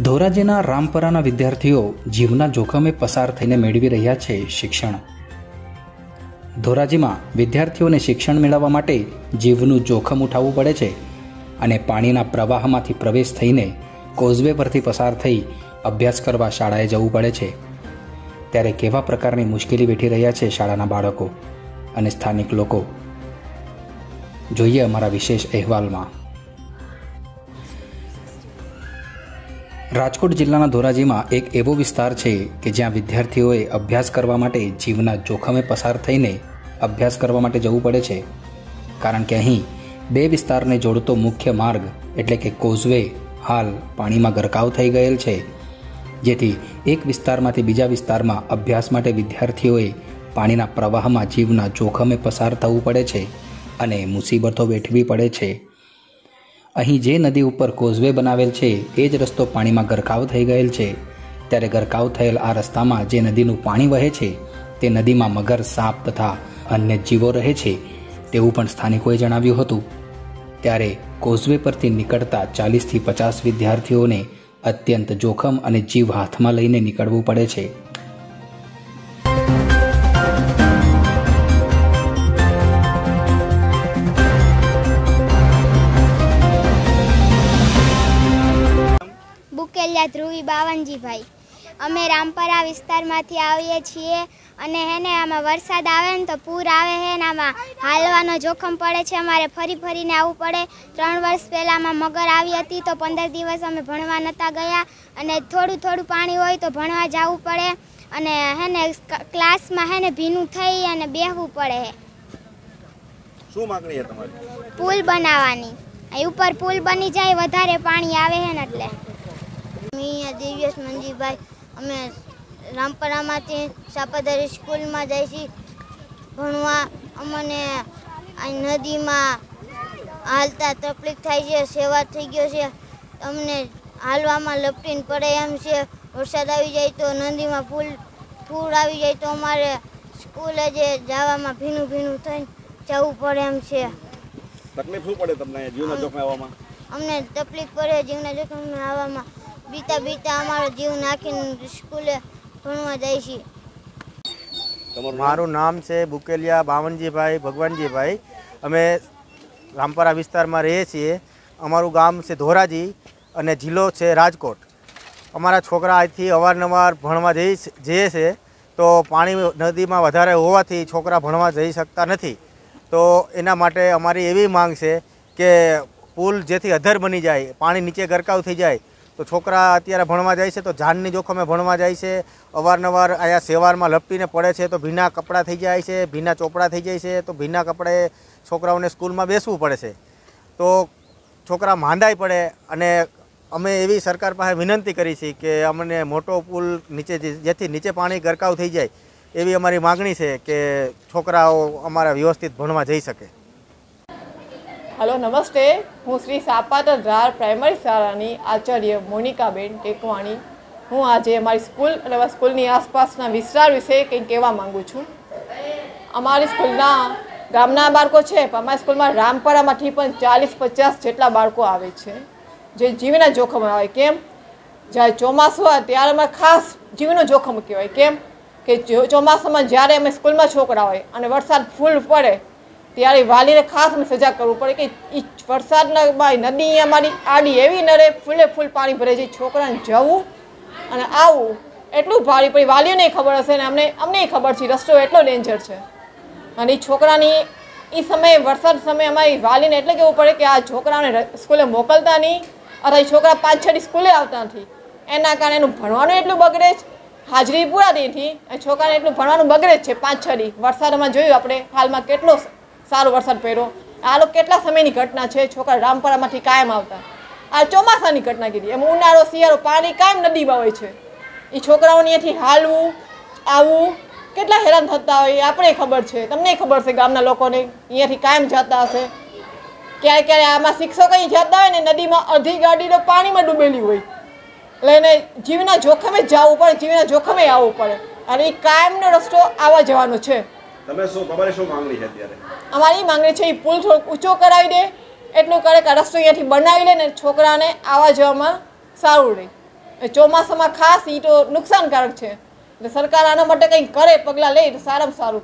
ધોરાજીના રામપરાના વિદ્યાર્થીઓ જીવના જોખમે પસાર થઈને મેળવી રહ્યા છે શિક્ષણ. ધોરાજીમાં વિદ્યાર્થીઓને શિક્ષણ મેળવવા માટે જીવનું જોખમ ઉઠાવવું પડે છે અને પાણીના પ્રવાહમાંથી પ્રવેશ થઈને કોઝવે પરથી પસાર થઈ અભ્યાસ કરવા શાળાએ જવું પડે છે. ત્યારે કેવા પ્રકારની મુશ્કેલી વેઠી રહ્યા છે શાળાના બાળકો અને સ્થાનિક લોકો? જોઈએ અમારા વિશેષ અહેવાલમાં. રાજકોટ જિલ્લાના ધોરાજીમાં એક એવો વિસ્તાર છે કે જ્યાં વિદ્યાર્થીઓએ અભ્યાસ કરવા માટે જીવના જોખમે પસાર થઈને અભ્યાસ કરવા માટે જવું પડે છે. કારણ કે અહીં બે વિસ્તારને જોડતો મુખ્ય માર્ગ એટલે કે કોઝવે હાલ પાણીમાં ગરકાવ થઈ ગયેલ છે. જેથી એક વિસ્તારમાંથી બીજા વિસ્તારમાં અભ્યાસ માટે વિદ્યાર્થીઓએ પાણીના પ્રવાહમાં જીવના જોખમે પસાર થવું પડે છે અને મુસીબતો વેઠવી પડે છે. અહીં જે નદી ઉપર કોઝવે બનાવેલ છે, એ જ રસ્તો પાણીમાં ગરકાવ થઈ ગયેલ છે. ત્યારે ગરકાવ થયેલ આ રસ્તામાં જે નદીનું પાણી વહે છે, તે નદીમાં મગર, સાપ તથા અન્ય જીવો રહે છે, તેવું પણ સ્થાનિકોએ જણાવ્યું હતું. ત્યારે કોઝવે પરથી નીકળતા ચાલીસથી પચાસ વિદ્યાર્થીઓને અત્યંત જોખમ અને જીવ હાથમાં લઈને નીકળવું પડે છે. બુકેલિયા ધ્રુવી બાવનજીભાઈ. અમે રામપરા વિસ્તારમાંથી આવીએ છીએ અને હે ને આમાં વરસાદ આવે ને તો પૂર આવે હે ને આમાં હાલવાનો જોખમ પડે છે. અમારે ફરી ફરીને આવવું પડે. ત્રણ વર્ષ પહેલાં આમાં મગર આવી હતી તો પંદર દિવસ અમે ભણવા નહોતા ગયા અને થોડું થોડું પાણી હોય તો ભણવા જવું પડે અને હે ને ક્લાસમાં હે ને ભીનું થઈ અને બેહવું પડે હે. શું માંગણી છે તમારી? પુલ બનાવવાની. ઉપર પુલ બની જાય વધારે પાણી આવે હે ને એટલે. અહીંયા દિવ્યેશ મંજીભાઈ. અમે રામપરામાંથી સાપાધારી સ્કૂલમાં જાય છીએ. ભણવા અમને આ નદીમાં હાલતા તકલીફ થાય છે સેવા થઈ ગયો છે. અમને હાલવામાં લપટીને પડે એમ છે. વરસાદ આવી જાય તો નદીમાં ફૂલ ફૂલ આવી જાય તો અમારે સ્કૂલે જે જવામાં ભીનું ભીનું થઈને જવું પડે એમ છે. તકલીફ શું પડે તમને જીવના જોખમ આવવામાં? અમને તકલીફ પડે જીવના જોખમ આવવામાં. બીતા બીતા અમારો જીવ નાખીને સ્કૂલે ભણવા જાય છે તમારું નામ? મારું નામ છે બુકેલિયા બાવનજીભાઈ ભગવાનજીભાઈ. અમે રામપરા વિસ્તારમાં રહીએ છીએ. અમારું ગામ છે ધોરાજી અને જિલ્લો છે રાજકોટ. અમારા છોકરા અહીંથી અવારનવાર ભણવા જઈ જઈએ છે. તો પાણી નદીમાં વધારે હોવાથી છોકરા ભણવા જઈ શકતા નથી. તો એના માટે અમારી એવી માંગ છે કે પુલ જેથી અધર બની જાય પાણી નીચે ગરકાવ થઈ જાય તો છોકરા અત્યારે ભણવા જાય છે તો જાનની જોખમે ભણવા જાય છે. અવારનવાર અહીંયા સેવારમાં લપટીને પડે છે તો ભીના કપડાં થઈ જાય છે, ભીના ચોપડા થઈ જાય છે તો ભીના કપડે છોકરાઓને સ્કૂલમાં બેસવું પડે છે. તો છોકરા માંદાય પડે અને અમે એવી સરકાર પાસે વિનંતી કરી છે કે અમને મોટો પુલ નીચે જેથી નીચે પાણી ગરકાવ થઈ જાય એવી અમારી માગણી છે કે છોકરાઓ અમારા વ્યવસ્થિત ભણવા જઈ શકે. હલો, નમસ્તે. હું શ્રી સાપાતર ધાર પ્રાઇમરી શાળાની આચાર્ય મોનિકાબેન ટેકવાણી. હું આજે અમારી સ્કૂલ અને સ્કૂલની આસપાસના વિસ્તાર વિશે કંઈક કહેવા માંગુ છું. અમારી સ્કૂલના ગામના બાળકો છે, પણ અમારી સ્કૂલમાં રામપરામાંથી પણ ચાલીસ પચાસ જેટલા બાળકો આવે છે, જે જીવના જોખમ આવે કેમ? જ્યારે ચોમાસું હોય ત્યારે અમારે ખાસ જીવનું જોખમ કહેવાય. કેમ? કે ચોમાસામાં જ્યારે અમે સ્કૂલમાં છોકરા હોય અને વરસાદ ફૂલ પડે ત્યારે વાલીને ખાસ અમે સજા કરવું પડે કે એ વરસાદના નદી અમારી આડી એવી નરે ફૂલે ફૂલ પાણી ભરે છે, છોકરાને જવું અને આવવું એટલું ભારે પડી. વાલીઓને ખબર હશે ને અમને અમને ખબર છે, રસ્તો એટલો ડેન્જર છે. અને એ છોકરાની એ સમયે, વરસાદ સમયે અમારી વાલીને એટલે કહેવું પડે કે આ છોકરાને સ્કૂલે મોકલતા નહીં. અથવા છોકરા પાંચ છ સ્કૂલે આવતા નથી. એના કારણે એનું ભણવાનું એટલું બગડે જ હાજરી પૂરા અને છોકરાને એટલું ભણવાનું બગડે જ છે પાંચ છ દી. વરસાદમાં જોયું, આપણે હાલમાં કેટલો સારો વરસાદ પડ્યો આ લોકો કેટલા સમયની ઘટના છે? છોકરા રામપરામાંથી કાયમ આવતા. આ ચોમાસાની ઘટના કીધી. એમ ઉનાળો, શિયાળો, પાણી કાયમ નદીમાં હોય છે. એ છોકરાઓને અહીંયાથી હાલવું, આવવું કેટલા હેરાન થતા હોય આપણે ખબર છે. તમને ખબર છે ગામના લોકોને અહીંયાથી કાયમ જતા હશે? ક્યારેક ક્યારે આમાં શિક્ષકો અહીં જતા હોય ને નદીમાં અડધી ગાડીનો પાણીમાં ડૂબેલી હોય. એટલે એને જીવના જોખમે જ જવું પડે, જીવના જોખમે આવવું પડે. અને એ કાયમનો રસ્તો આવવા જવાનો છે. તમે શું, તમારી શું માંગણી છે અત્યારે? અમારી માંગણી છે એ પુલ થોડોક ઊંચો કરાવી દે, એટલું કરે કે રસ્તો અહીંયાથી બનાવી લે ને છોકરાને આવવા જવામાં સારું રહે. ચોમાસામાં ખાસ એ તો નુકસાનકારક છે. એટલે સરકાર આના માટે કંઈક કરે, પગલાં લે તો સારામાં સારું.